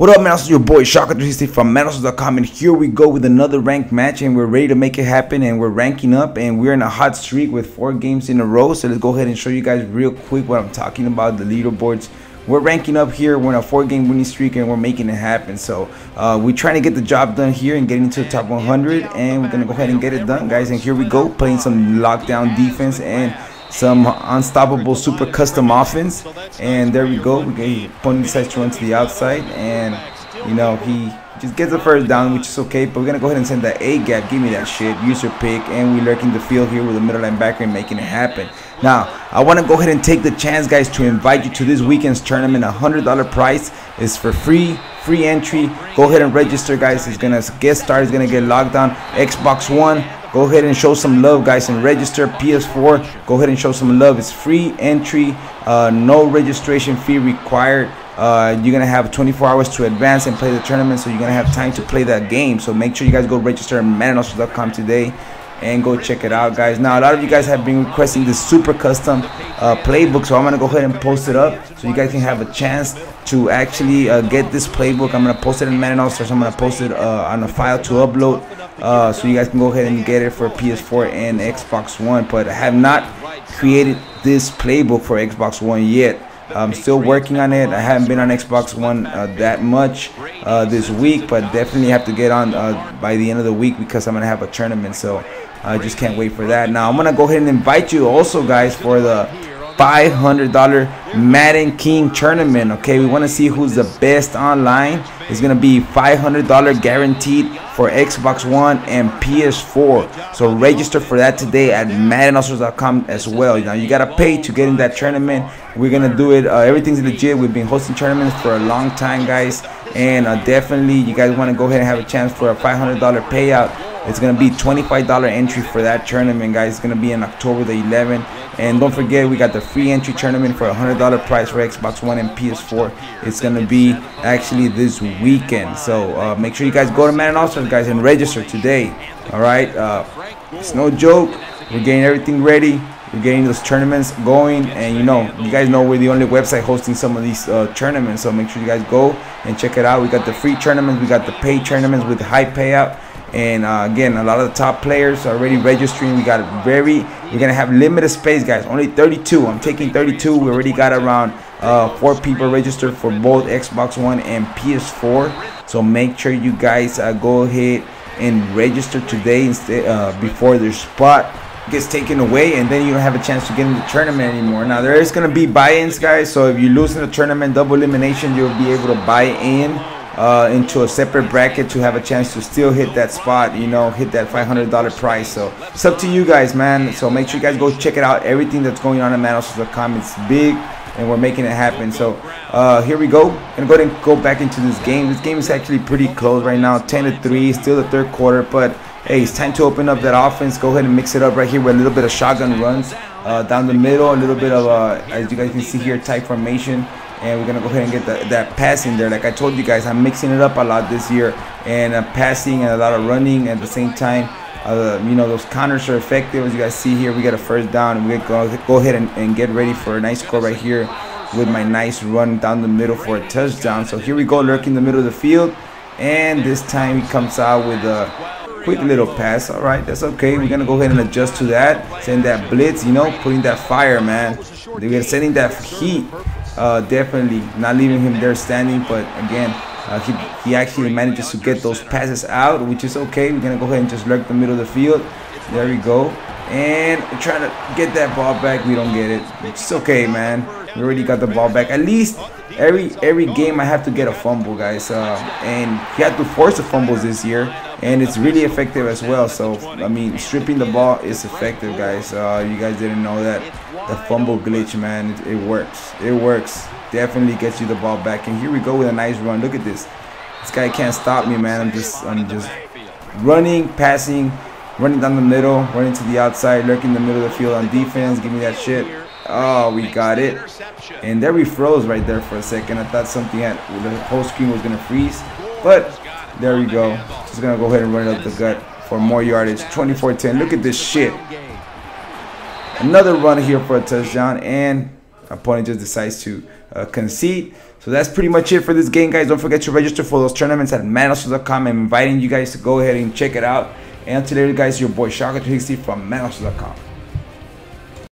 What up, is your boy Shocker360 from MaddenAllstars.com, and here we go with another ranked match, and we're ready to make it happen, and we're ranking up, and we're in a hot streak with four games in a row. So let's go ahead and show you guys real quick what I'm talking about, the leaderboards. We're ranking up here. We're in a four-game winning streak, and we're making it happen. So uh, we're trying to get the job done here and getting into the top 100, and we're gonna go ahead and get it done, guys. And here we go, playing some lockdown defense and some unstoppable super custom offense. And there we go. We get opponent decides to run to the outside, and you know he just gets the first down, which is okay. But we're gonna go ahead and send that A gap. Give me that shit. Use your pick, and we lurking the field here with the middle linebacker and making it happen. Now I want to go ahead and take the chance, guys, to invite you to this weekend's tournament. A hundred dollar price is for free free entry go ahead and register guys it's gonna get started it's gonna get locked down xbox one go ahead and show some love guys and register ps4 go ahead and show some love. It's free entry uh, no registration fee required. Uh, you're gonna have 24 hours to advance and play the tournament so you're gonna have time to play that game. So make sure you guys go register at today and go check it out guys. Now a lot of you guys have been requesting this super custom uh, playbook so i'm gonna go ahead and post it up so you guys can have a chance to actually uh, get this playbook. I'm gonna post it in Madden so i'm gonna post it uh, on a file to upload uh, so you guys can go ahead and get it for ps4 and xbox one but i have not created this playbook for xbox one yet I'm still working on it. I haven't been on Xbox One uh, that much uh, this week, but definitely have to get on uh, by the end of the week because I'm gonna have a tournament. So I just can't wait for that. Now I'm gonna go ahead and invite you also, guys, for the $500 Madden King tournament. Okay, we want to see who's the best online. It's gonna be $500 guaranteed for Xbox One and PS4. So register for that today at MaddenAllstars.com as well. Now you gotta pay to get in that tournament. We're gonna do it. Uh, everything's legit. We've been hosting tournaments for a long time, guys, and uh, definitely you guys want to go ahead and have a chance for a $500 payout it's gonna be $25 entry for that tournament, guys. It's gonna be in October the 11th. And don't forget, we got the free entry tournament for a $100 price for Xbox One and PS4. It's gonna be actually this weekend. So uh, make sure you guys go to Madden All-Stars, guys, and register today. All right, uh, it's no joke. We're getting everything ready. We're getting those tournaments going, and you know, you guys know we're the only website hosting some of these uh, tournaments. So make sure you guys go and check it out. We got the free tournaments, we got the paid tournaments with high payout. And uh, again a lot of the top players are already registering. We got very we're gonna have limited space guys. Only 32 i'm taking 32 we already got around uh, four people registered for both xbox one and ps4 so make sure you guys uh, go ahead and register today instead uh, before their spot gets taken away and then you don't have a chance to get in the tournament anymore now there is going to be buy-ins guys so if you lose in the tournament double elimination you'll be able to buy in uh, into a separate bracket to have a chance to still hit that spot, you know, hit that $500 price. So it's up to you guys, man. So make sure you guys go check it out. Everything that's going on at MaddenAllstars.com, it's big and we're making it happen. So uh, here we go. Gonna go ahead and go back into this game. This game is actually pretty close right now, 10 to 3, still the third quarter, but hey, it's time to open up that offense. Go ahead and mix it up right here with a little bit of shotgun runs uh, down the middle, a little bit of, uh, as you guys can see here, tight formation. And we're gonna go ahead and get the, that passing there. Like I told you guys I'm mixing it up a lot this year. And uh, passing and a lot of running at the same time. Uh, you know those counters are effective. As you guys see here we got a first down. And we go, go ahead and, and get ready for a nice score right here with my nice run down the middle for a touchdown. So here we go lurking in the middle of the field. And this time he comes out with a quick little pass all right that's okay we're gonna go ahead and adjust to that send that blitz you know putting that fire man we're sending that heat uh, definitely not leaving him there standing. But again, uh, he, he actually manages to get those passes out, which is okay. We're going to go ahead and just lurk the middle of the field. There we go. And trying to get that ball back. We don't get it. It's okay, man. We already got the ball back. At least every every game I have to get a fumble, guys. Uh, and he had to force the fumbles this year. And it's really effective as well. So, I mean, stripping the ball is effective, guys. Uh, you guys didn't know that the fumble glitch, man. It, it, works. It works. Definitely gets you the ball back. And here we go with a nice run. Look at this. This guy can't stop me, man. I'm just, I'm just running, passing, running down the middle, running to the outside, lurking in the middle of the field on defense. Give me that shit. Oh, we got it. And there we froze right there for a second. I thought something had the whole screen was gonna freeze, but there we go. Just gonna go ahead and run it up the gut for more yardage. 24-10. Look at this shit. Another run here for a touchdown, and opponent just decides to uh, concede. So that's pretty much it for this game, guys. Don't forget to register for those tournaments at maddenallstars.com. I'm inviting you guys to go ahead and check it out. And today, guys, your boy Shocker360 from maddenallstars.com.